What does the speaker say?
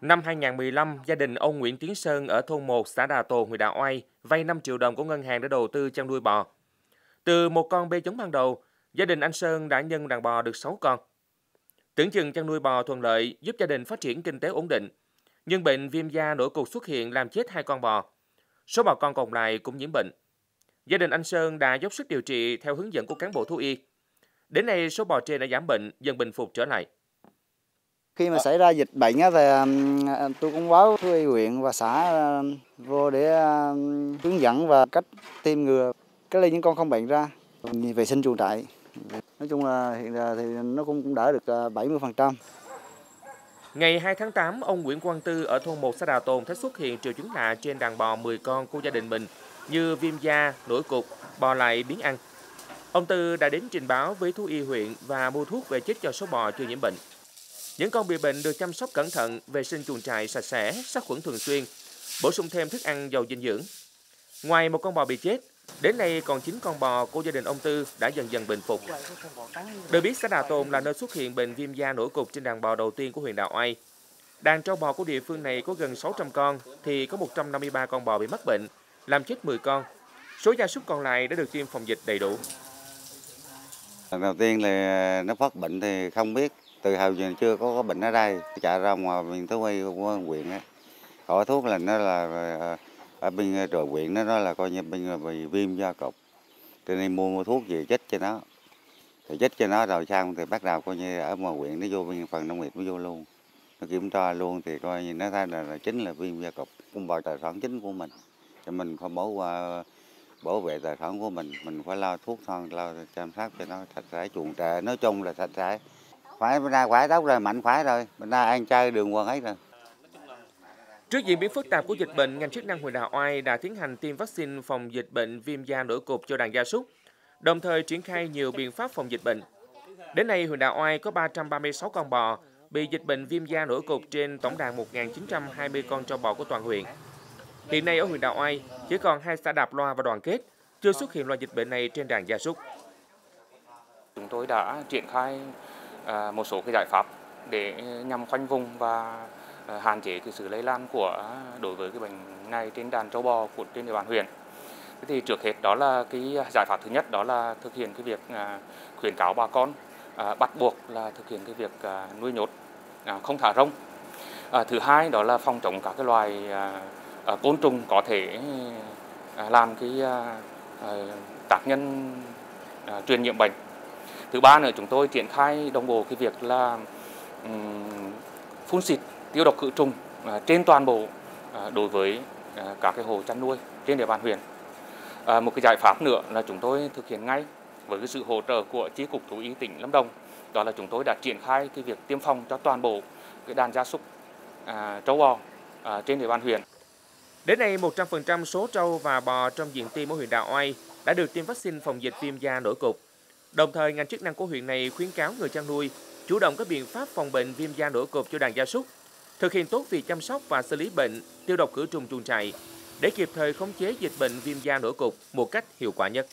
Năm 2015, gia đình ông Nguyễn Tiến Sơn ở thôn 1 xã Đà Tồ, huyện Đà Oai vay 5 triệu đồng của ngân hàng để đầu tư chăn nuôi bò. Từ một con bê giống ban đầu, gia đình anh Sơn đã nhân đàn bò được 6 con. Tưởng chừng chăn nuôi bò thuận lợi giúp gia đình phát triển kinh tế ổn định. Nhưng bệnh viêm da nổi cục xuất hiện làm chết hai con bò. Số bò con còn lại cũng nhiễm bệnh. Gia đình anh Sơn đã dốc sức điều trị theo hướng dẫn của cán bộ thú y. Đến nay số bò trên đã giảm bệnh, dần bình phục trở lại. Khi mà xảy ra dịch bệnh thì tôi cũng báo thú y huyện và xã vô để hướng dẫn và cách tiêm ngừa cái lây những con không bệnh ra, vệ sinh chuồng trại. Nói chung là hiện giờ thì nó cũng đã được 70%. Ngày 2 tháng 8, ông Nguyễn Quang Tư ở thôn 1 xã Đà Tồn thấy xuất hiện triệu chứng lạ trên đàn bò 10 con của gia đình mình như viêm da, nổi cục, bò lại biến ăn. Ông Tư đã đến trình báo với thú y huyện và mua thuốc về chích cho số bò chưa nhiễm bệnh. Những con bị bệnh được chăm sóc cẩn thận, vệ sinh chuồng trại sạch sẽ, sát khuẩn thường xuyên, bổ sung thêm thức ăn giàu dinh dưỡng. Ngoài một con bò bị chết, đến nay còn 9 con bò của gia đình ông Tư đã dần dần bình phục. Được biết xã Đà Tôn là nơi xuất hiện bệnh viêm da nổi cục trên đàn bò đầu tiên của huyện Đạo Oai. Đàn trâu bò của địa phương này có gần 600 con thì có 153 con bò bị mắc bệnh, làm chết 10 con. Số gia súc còn lại đã được tiêm phòng dịch đầy đủ. Lần đầu tiên là nó phát bệnh thì không biết từ hồi giờ chưa có, có bệnh ở đây chạy ra ngoài miền tứ quay của huyện á. Hỏi thuốc là nó là à, ở bên à, rồi huyện nó nói là coi như bên à, bị viêm da cục. Cho nên mua, mua thuốc về chết cho nó. Thì chết cho nó rồi xong thì bắt đầu coi như ở ngoài huyện nó vô bên phần nông nghiệp nó vô luôn. Nó kiểm tra luôn thì coi như nó thấy là, là chính là viêm da cục cũng bảo tài sản chính của mình. Cho mình phải bỏ qua bảo vệ tài sản của mình mình phải lo thuốc thon lo chăm sóc cho nó sạch sẽ chuồng trại nói chung là sạch sẽ phải bên đây khỏe tóc rồi mạnh khỏe rồi bên đây ăn chơi đường quần hết rồi Trước diễn biến phức tạp của dịch bệnh, ngành chức năng huyện Đà Oai đã tiến hành tiêm vaccine phòng dịch bệnh viêm da nổi cục cho đàn gia súc, đồng thời triển khai nhiều biện pháp phòng dịch bệnh. Đến nay, huyện Đà Oai có 336 con bò bị dịch bệnh viêm da nổi cục trên tổng đàn 1.920 con trâu bò của toàn huyện. Hiện nay ở huyện Đà Oai chỉ còn hai xã Đạp Loa và Đoàn Kết chưa xuất hiện loại dịch bệnh này trên đàn gia súc. Chúng tôi đã triển khai À, một số cái giải pháp để nhằm khoanh vùng và à, hạn chế cái sự lây lan của à, đối với cái bệnh này trên đàn trâu bò của, trên địa bàn huyện. Thế thì trước hết đó là cái giải pháp thứ nhất, đó là thực hiện cái việc khuyến cáo bà con bắt buộc là thực hiện cái việc nuôi nhốt không thả rông. Thứ hai đó là phòng chống các cái loài côn trùng có thể làm cái tác nhân truyền nhiễm bệnh thứ ba nữa chúng tôi triển khai đồng bộ cái việc là um, phun xịt tiêu độc khử trùng uh, trên toàn bộ uh, đối với uh, các cái hồ chăn nuôi trên địa bàn huyện. Một cái giải pháp nữa là chúng tôi thực hiện ngay với cái sự hỗ trợ của chi cục thú y tỉnh lâm đồng. Đó là chúng tôi đã triển khai cái việc tiêm phòng cho toàn bộ cái đàn gia súc trâu bò trên địa bàn huyện. Đến nay, 100% số trâu và bò trong diện tiêm ở huyện Đà Oai đã được tiêm vaccine phòng dịch viêm da nổi cục. Đồng thời, ngành chức năng của huyện này khuyến cáo người chăn nuôi chủ động các biện pháp phòng bệnh viêm da nổi cục cho đàn gia súc, thực hiện tốt việc chăm sóc và xử lý bệnh, tiêu độc khử trùng chuồng trại để kịp thời khống chế dịch bệnh viêm da nổi cục một cách hiệu quả nhất.